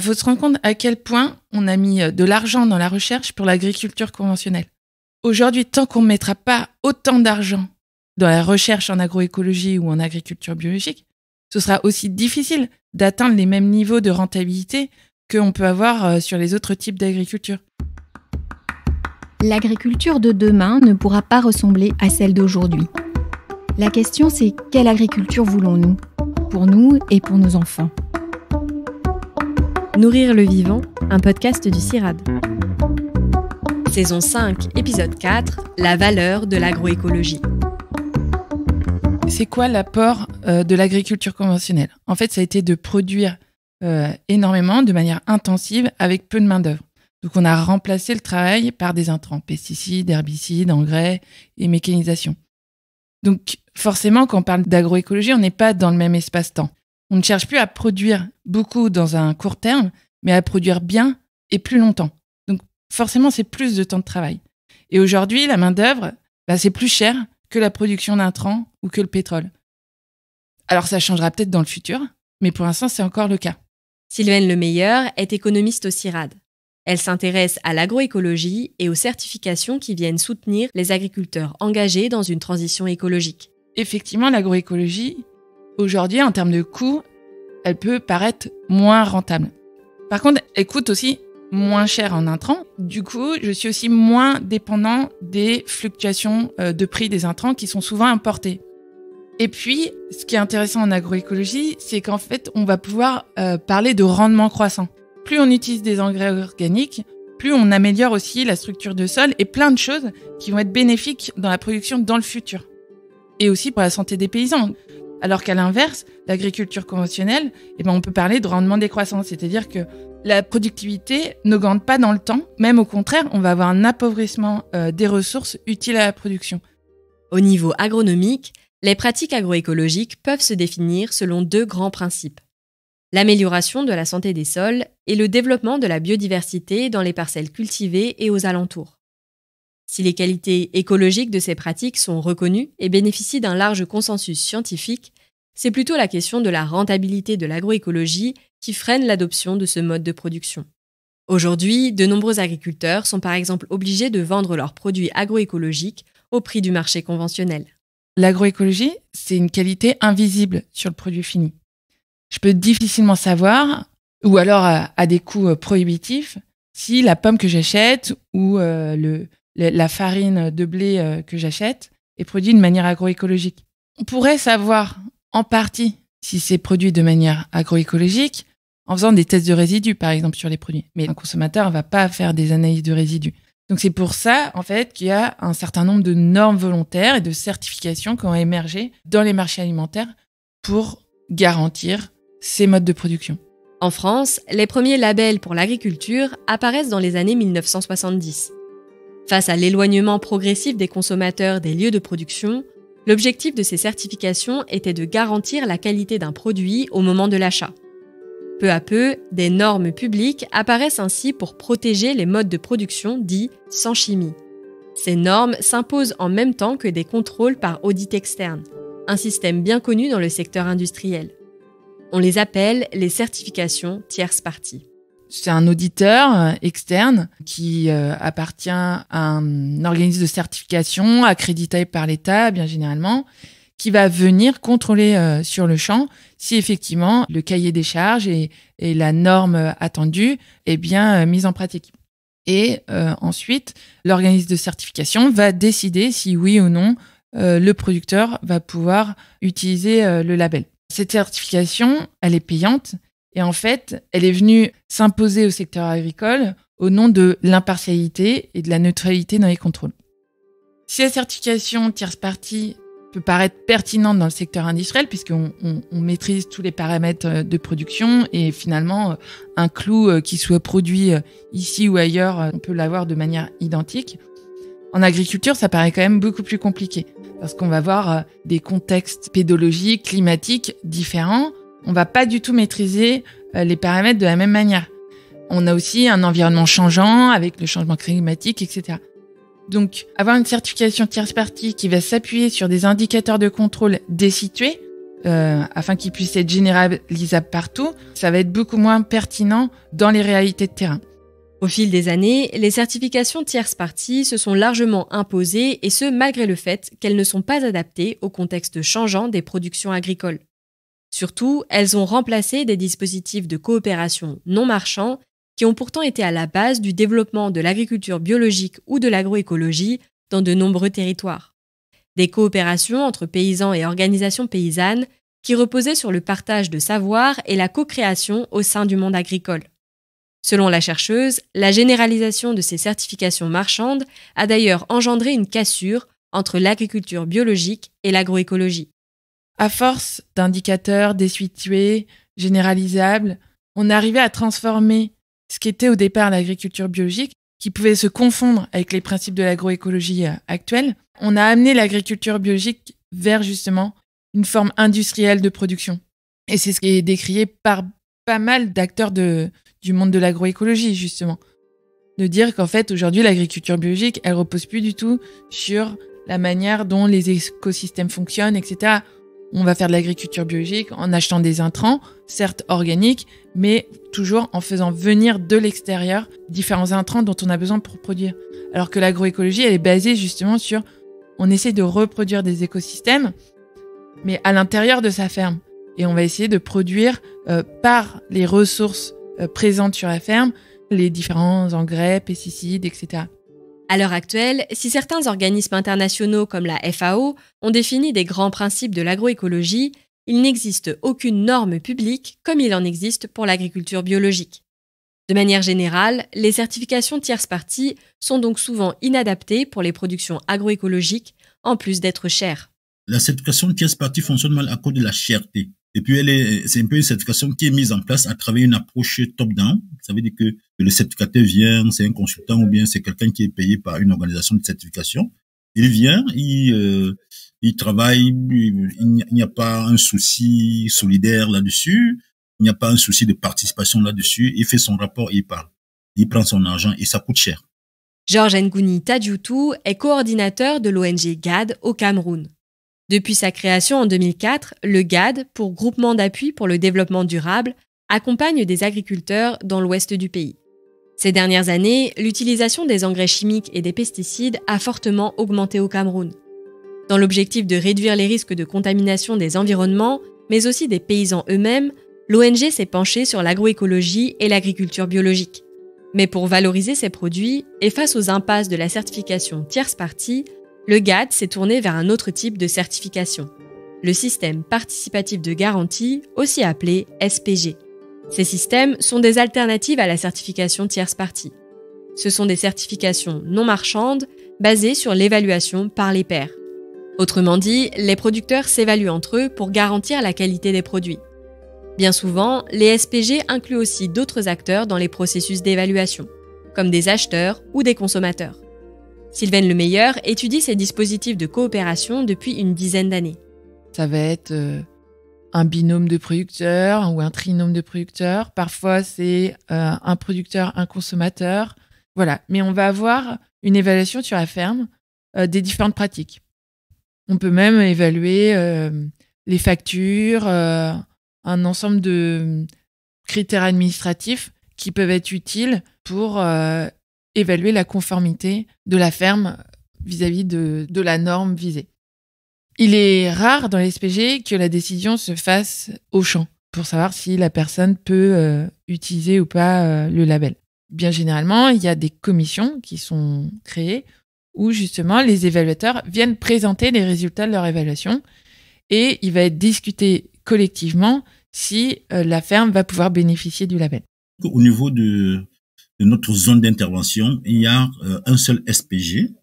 Il faut se rendre compte à quel point on a mis de l'argent dans la recherche pour l'agriculture conventionnelle. Aujourd'hui, tant qu'on ne mettra pas autant d'argent dans la recherche en agroécologie ou en agriculture biologique, ce sera aussi difficile d'atteindre les mêmes niveaux de rentabilité qu'on peut avoir euh, sur les autres types d'agriculture. L'agriculture de demain ne pourra pas ressembler à celle d'aujourd'hui. La question c'est quelle agriculture voulons-nous Pour nous et pour nos enfants? Nourrir le vivant, un podcast du CIRAD. Saison 5, épisode 4, la valeur de l'agroécologie. C'est quoi l'apport euh, de l'agriculture conventionnelle? En fait, ça a été de produire euh, énormément, de manière intensive, avec peu de main-d'œuvre. Donc, on a remplacé le travail par des intrants, pesticides, herbicides, engrais et mécanisation. Donc, forcément, quand on parle d'agroécologie, on n'est pas dans le même espace-temps. On ne cherche plus à produire beaucoup dans un court terme, mais à produire bien et plus longtemps. Donc, forcément, c'est plus de temps de travail. Et aujourd'hui, la main-d'œuvre, bah, c'est plus cher que la production d'intrants ou que le pétrole. Alors, ça changera peut-être dans le futur, mais pour l'instant, c'est encore le cas. Sylvaine Lemeilleur est économiste au CIRAD. Elle s'intéresse à l'agroécologie et aux certifications qui viennent soutenir les agriculteurs engagés dans une transition écologique. Effectivement, l'agroécologie, aujourd'hui, en termes de coûts, elle peut paraître moins rentable. Par contre, elle coûte aussi moins cher en intrants. Du coup, je suis aussi moins dépendant des fluctuations euh, de prix des intrants qui sont souvent importés. Et puis, ce qui est intéressant en agroécologie, c'est qu'en fait, on va pouvoir euh, parler de rendement croissant plus on utilise des engrais organiques, plus on améliore aussi la structure de sol et plein de choses qui vont être bénéfiques dans la production dans le futur. Et aussi pour la santé des paysans. Alors qu'à l'inverse, l'agriculture conventionnelle, eh ben, on peut parler de rendement décroissant, c'est-à-dire que la productivité n'augmente pas dans le temps, même au contraire, on va avoir un appauvrissement euh, des ressources utiles à la production. Au niveau agronomique, les pratiques agroécologiques peuvent se définir selon deux grands principes l'amélioration de la santé des sols et le développement de la biodiversité dans les parcelles cultivées et aux alentours. Si les qualités écologiques de ces pratiques sont reconnues et bénéficient d'un large consensus scientifique, c'est plutôt la question de la rentabilité de l'agroécologie qui freine l'adoption de ce mode de production. Aujourd'hui, de nombreux agriculteurs sont par exemple obligés de vendre leurs produits agroécologiques au prix du marché conventionnel. L'agroécologie, c'est une qualité invisible sur le produit fini je peux difficilement savoir, ou alors à, des coûts euh, prohibitifs, si la pomme que j'achète ou euh, la farine de blé euh, que j'achète est produite de manière agroécologique. On pourrait savoir en partie si c'est produit de manière agroécologique en faisant des tests de résidus, par exemple, sur les produits. Mais un consommateur ne va pas faire des analyses de résidus. Donc c'est pour ça, en fait, qu'il y a un certain nombre de normes volontaires et de certifications qui ont émergé dans les marchés alimentaires pour garantir ces modes de production. En France, les premiers labels pour l'agriculture apparaissent dans les années 1970. Face à l'éloignement progressif des consommateurs des lieux de production, l'objectif de ces certifications était de garantir la qualité d'un produit au moment de l'achat. Peu à peu, des normes publiques apparaissent ainsi pour protéger les modes de production dits sans chimie. Ces normes s'imposent en même temps que des contrôles par audit externe, un système bien connu dans le secteur industriel. On les appelle les certifications tierces parties. C'est un auditeur euh, externe qui euh, appartient à un organisme de certification accrédité par l'État, bien généralement, qui va venir contrôler euh, sur le champ si effectivement le cahier des charges et, la norme attendue est bien mise en pratique. Et ensuite, l'organisme de certification va décider si oui ou non le producteur va pouvoir utiliser le label. Cette certification, elle est payante et en fait, elle est venue s'imposer au secteur agricole au nom de l'impartialité et de la neutralité dans les contrôles. Si la certification tierce partie peut paraître pertinente dans le secteur industriel puisqu'on on, maîtrise tous les paramètres euh, de production et finalement euh, un clou euh, qui soit produit ici ou ailleurs, on peut l'avoir de manière identique. En agriculture, ça paraît quand même beaucoup plus compliqué parce qu'on va voir des contextes pédologiques, climatiques différents. On va pas du tout maîtriser euh, les paramètres de la même manière. On a aussi un environnement changeant avec le changement climatique, etc. Donc, avoir une certification tierce partie qui va s'appuyer sur des indicateurs de contrôle désitués, euh, afin qu'ils puissent être généralisables partout, ça va être beaucoup moins pertinent dans les réalités de terrain. Au fil des années, les certifications tierces parties se sont largement imposées et ce malgré le fait qu'elles ne sont pas adaptées au contexte changeant des productions agricoles. Surtout, elles ont remplacé des dispositifs de coopération non marchands qui ont pourtant été à la base du développement de l'agriculture biologique ou de l'agroécologie dans de nombreux territoires. Des coopérations entre paysans et organisations paysannes qui reposaient sur le partage de savoir et la co-création au sein du monde agricole. Selon la chercheuse, la généralisation de ces certifications marchandes a d'ailleurs engendré une cassure entre l'agriculture biologique et l'agroécologie. À force d'indicateurs d'essuie généralisables, on arrivait à transformer ce qui était au départ l'agriculture biologique, qui pouvait se confondre avec les principes de l'agroécologie euh, actuelle. On a amené l'agriculture biologique vers justement une forme industrielle de production. Et c'est ce qui est décrié par pas mal d'acteurs du monde de l'agroécologie, justement. De dire qu'en fait, aujourd'hui, l'agriculture biologique, elle repose plus du tout sur la manière dont les écosystèmes fonctionnent, etc. On va faire de l'agriculture biologique en achetant des intrants, certes organiques, mais toujours en faisant venir de l'extérieur différents intrants dont on a besoin pour produire. Alors que l'agroécologie, elle est basée justement sur on essaie de reproduire des écosystèmes, mais à l'intérieur de sa ferme. Et on va essayer de produire euh, par les ressources euh, présentes sur la ferme, les différents engrais, pesticides, etc. À l'heure actuelle, si certains organismes internationaux comme la FAO ont défini des grands principes de l'agroécologie, il n'existe aucune norme publique comme il en existe pour l'agriculture biologique. De manière générale, les certifications tierces parties sont donc souvent inadaptées pour les productions agroécologiques, en plus d'être chères. La certification tierces parties fonctionne mal à cause de la cherté. Et puis, elle est, c'est un peu une certification qui est mise en place à travers une approche top-down. Ça veut dire que le certificateur vient, c'est un consultant ou bien c'est quelqu'un qui est payé par une organisation de certification. Il vient, il, euh, il travaille, il n'y a pas un souci solidaire là-dessus, il n'y a pas un souci de participation là-dessus. Il fait son rapport il parle. Il prend son argent et ça coûte cher. Georges Ngouni Tadjoutou est coordinateur de l'ONG GAD au Cameroun. Depuis sa création en 2004, le GAD, pour Groupement d'appui pour le développement durable, accompagne des agriculteurs dans l'ouest du pays. Ces dernières années, l'utilisation des engrais chimiques et des pesticides a fortement augmenté au Cameroun. Dans l'objectif de réduire les risques de contamination des environnements, mais aussi des paysans eux-mêmes, l'ONG s'est penchée sur l'agroécologie et l'agriculture biologique. Mais pour valoriser ces produits, et face aux impasses de la certification tierce partie, le GAD s'est tourné vers un autre type de certification, le système participatif de garantie, aussi appelé SPG. Ces systèmes sont des alternatives à la certification tierce partie. Ce sont des certifications non marchandes basées sur l'évaluation par les pairs. Autrement dit, les producteurs s'évaluent entre eux pour garantir la qualité des produits. Bien souvent, les SPG incluent aussi d'autres acteurs dans les processus d'évaluation, comme des acheteurs ou des consommateurs. Sylvaine Lemeilleur étudie ces dispositifs de coopération depuis une dizaine d'années. Ça va être euh, un binôme de producteurs ou un trinôme de producteurs. Parfois, c'est euh, un producteur, un consommateur. Voilà. Mais on va avoir une évaluation sur la ferme euh, des différentes pratiques. On peut même évaluer les factures, un ensemble de critères administratifs qui peuvent être utiles pour évaluer la conformité de la ferme vis-à-vis de, la norme visée. Il est rare dans les que la décision se fasse au champ pour savoir si la personne peut euh, utiliser ou pas euh, le label. Bien généralement, il y a des commissions qui sont créées où justement les évaluateurs viennent présenter les résultats de leur évaluation et il va être discuté collectivement si euh, la ferme va pouvoir bénéficier du label. Au niveau de, de notre zone d'intervention, il y a euh, un seul SPG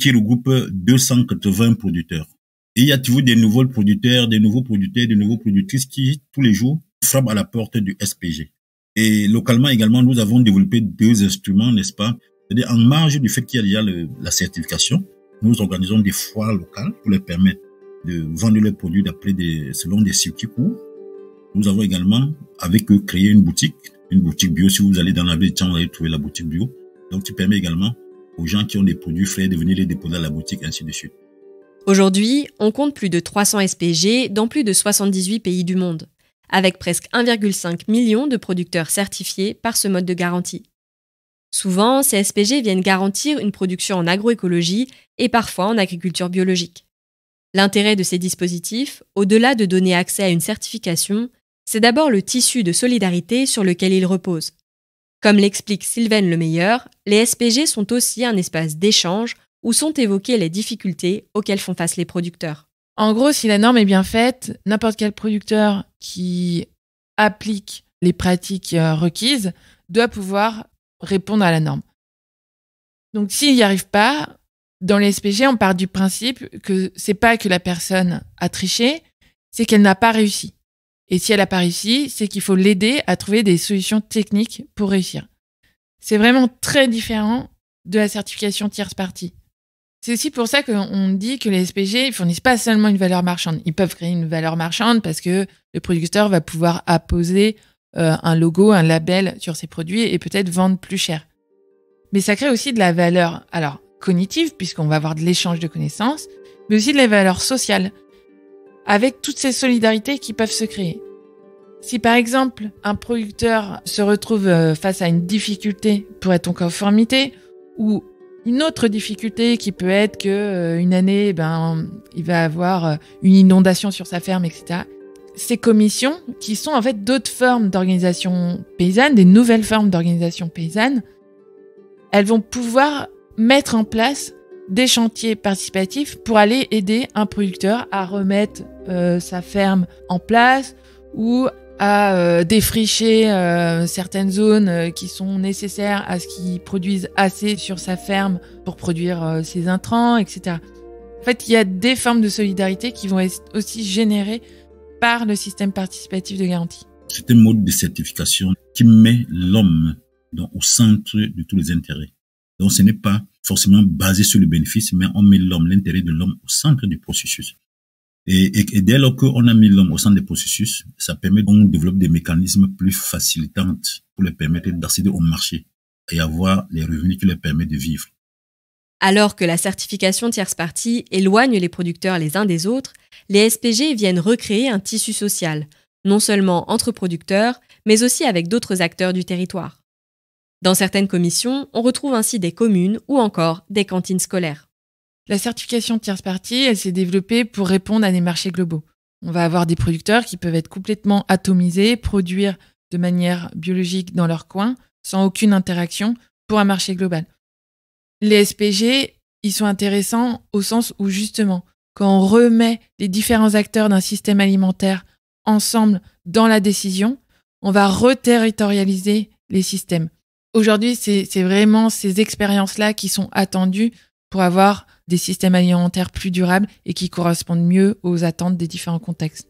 qui regroupe 280 producteurs. Il y a toujours des nouveaux producteurs, des nouveaux producteurs, des nouveaux productrices qui, tous les jours, frappent à la porte du SPG. Et localement également, nous avons développé deux instruments, n'est-ce pas? C'est-à-dire, en marge du fait qu'il y a déjà la certification, nous organisons des foires locales pour leur permettre de vendre leurs produits d'après des, selon des circuits courts. Nous avons également, avec eux, créé une boutique une boutique bio. Si vous allez dans la ville, vous allez trouver la boutique bio. Donc, tu permets également aux gens qui ont des produits frais de venir les déposer à la boutique, ainsi de suite. Aujourd'hui, on compte plus de 300 SPG dans plus de 78 pays du monde, avec presque 1,5 million de producteurs certifiés par ce mode de garantie. Souvent, ces SPG viennent garantir une production en agroécologie et parfois en agriculture biologique. L'intérêt de ces dispositifs, au-delà de donner accès à une certification, c'est d'abord le tissu de solidarité sur lequel ils reposent. Comme l'explique Sylvaine Lemeilleur, les SPG sont aussi un espace d'échange où sont évoquées les difficultés auxquelles font face les producteurs. En gros, si la norme est bien faite, n'importe quel producteur qui applique les pratiques euh, requises doit pouvoir répondre à la norme. Donc s'il n'y arrive pas, dans les SPG, on part du principe que c'est pas que la personne a triché, c'est qu'elle n'a pas réussi. Et si elle n'a pas réussi, c'est qu'il faut l'aider à trouver des solutions techniques pour réussir. C'est vraiment très différent de la certification tierce partie. C'est aussi pour ça qu'on dit que les SPG ne fournissent pas seulement une valeur marchande. Ils peuvent créer une valeur marchande parce que le producteur va pouvoir apposer euh, un logo, un label sur ses produits et peut-être vendre plus cher. Mais ça crée aussi de la valeur, alors cognitive, puisqu'on va avoir de l'échange de connaissances, mais aussi de la valeur sociale, avec toutes ces solidarités qui peuvent se créer. Si par exemple un producteur se retrouve euh, face à une difficulté pour être en conformité, ou une autre difficulté qui peut être que euh, une année, ben, il va avoir euh, une inondation sur sa ferme, etc. Ces commissions, qui sont en fait d'autres formes d'organisation paysanne, des nouvelles formes d'organisation paysanne, elles vont pouvoir mettre en place des chantiers participatifs pour aller aider un producteur à remettre euh, sa ferme en place ou à euh, défricher euh, certaines zones qui sont nécessaires à ce qu'il produise assez sur sa ferme pour produire ses intrants, etc. En fait, il y a des formes de solidarité qui vont être aussi générées par le système participatif de garantie. C'est un mode de certification qui met l'homme au centre de tous les intérêts. Donc ce n'est pas forcément basé sur le bénéfice, mais on met l'homme, l'intérêt de l'homme au centre du processus. Et, dès lors qu'on a mis l'homme au centre du processus, ça permet qu'on développe des mécanismes plus facilitants pour les permettre d'accéder au marché et avoir les revenus qui leur permettent de vivre. Alors que la certification tierce partie éloigne les producteurs les uns des autres, les SPG viennent recréer un tissu social, non seulement entre producteurs, mais aussi avec d'autres acteurs du territoire. Dans certaines commissions, on retrouve ainsi des communes ou encore des cantines scolaires. La certification tierce partie, elle s'est développée pour répondre à des marchés globaux. On va avoir des producteurs qui peuvent être complètement atomisés, produire de manière biologique dans leur coin, sans aucune interaction, pour un marché global. Les SPG, ils sont intéressants au sens où justement, quand on remet les différents acteurs d'un système alimentaire ensemble dans la décision, on va reterritorialiser les systèmes. Aujourd'hui, c'est vraiment ces expériences-là qui sont attendues pour avoir des systèmes alimentaires plus durables et qui correspondent mieux aux attentes des différents contextes.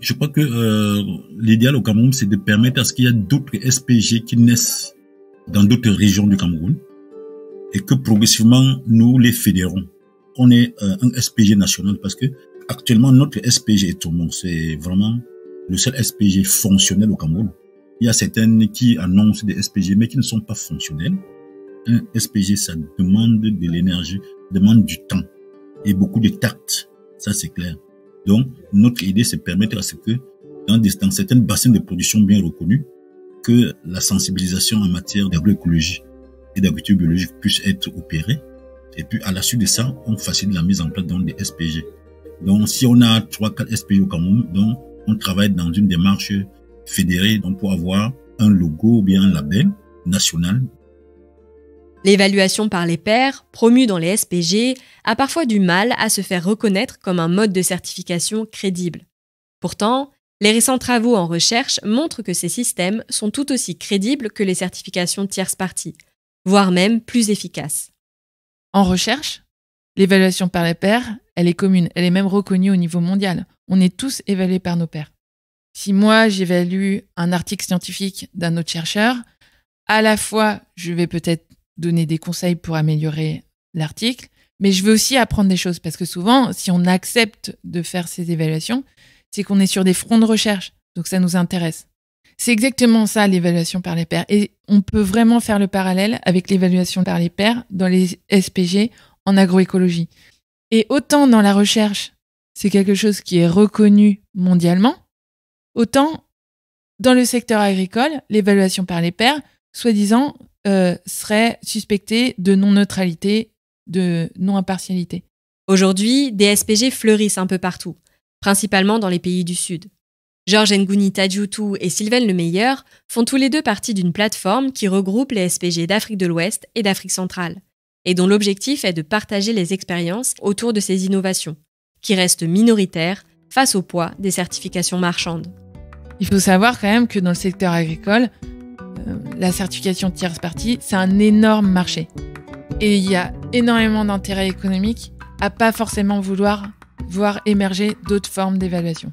Je crois que euh, l'idéal au Cameroun, c'est de permettre à ce qu'il y ait d'autres SPG qui naissent dans d'autres régions du Cameroun et que progressivement, nous les fédérons. On est euh, un SPG national parce que actuellement, notre SPG est tout le monde. C'est vraiment le seul SPG fonctionnel au Cameroun. Il y a certaines qui annoncent des SPG, mais qui ne sont pas fonctionnelles. Un SPG, ça demande de l'énergie, demande du temps et beaucoup de tact. Ça, c'est clair. Donc, notre idée, c'est permettre à ce que, dans, des, certains bassins de production bien reconnus, que la sensibilisation en matière d'agroécologie et d'agriculture biologique puisse être opérée. Et puis, à la suite de ça, on facilite la mise en place des SPG. Donc, si on a trois, quatre SPG au Cameroun, donc, on travaille dans une démarche fédérés donc pour avoir un logo ou bien un label national. L'évaluation par les pairs, promue dans les SPG, a parfois du mal à se faire reconnaître comme un mode de certification crédible. Pourtant, les récents travaux en recherche montrent que ces systèmes sont tout aussi crédibles que les certifications tierce parties, voire même plus efficaces. En recherche, l'évaluation par les pairs, elle est commune, elle est même reconnue au niveau mondial. On est tous évalués par nos pairs. Si moi, j'évalue un article scientifique d'un autre chercheur, à la fois, je vais peut-être donner des conseils pour améliorer l'article, mais je veux aussi apprendre des choses parce que souvent, si on accepte de faire ces évaluations, c'est qu'on est sur des fronts de recherche, donc ça nous intéresse. C'est exactement ça l'évaluation par les pairs. Et on peut vraiment faire le parallèle avec l'évaluation par les pairs dans les SPG en agroécologie. Et autant dans la recherche, c'est quelque chose qui est reconnu mondialement, autant dans le secteur agricole, l'évaluation par les pairs, soi-disant, euh, serait suspectée de non-neutralité, de non-impartialité. Aujourd'hui, des SPG fleurissent un peu partout, principalement dans les pays du Sud. Georges Ngouni Tadjoutou et Sylvain Lemeyer font tous les deux partie d'une plateforme qui regroupe les SPG d'Afrique de l'Ouest et d'Afrique centrale, et dont l'objectif est de partager les expériences autour de ces innovations, qui restent minoritaires face au poids des certifications marchandes. Il faut savoir quand même que dans le secteur agricole, euh, la certification tierce partie, c'est un énorme marché. Et il y a énormément d'intérêt économique à pas forcément vouloir voir émerger d'autres formes d'évaluation.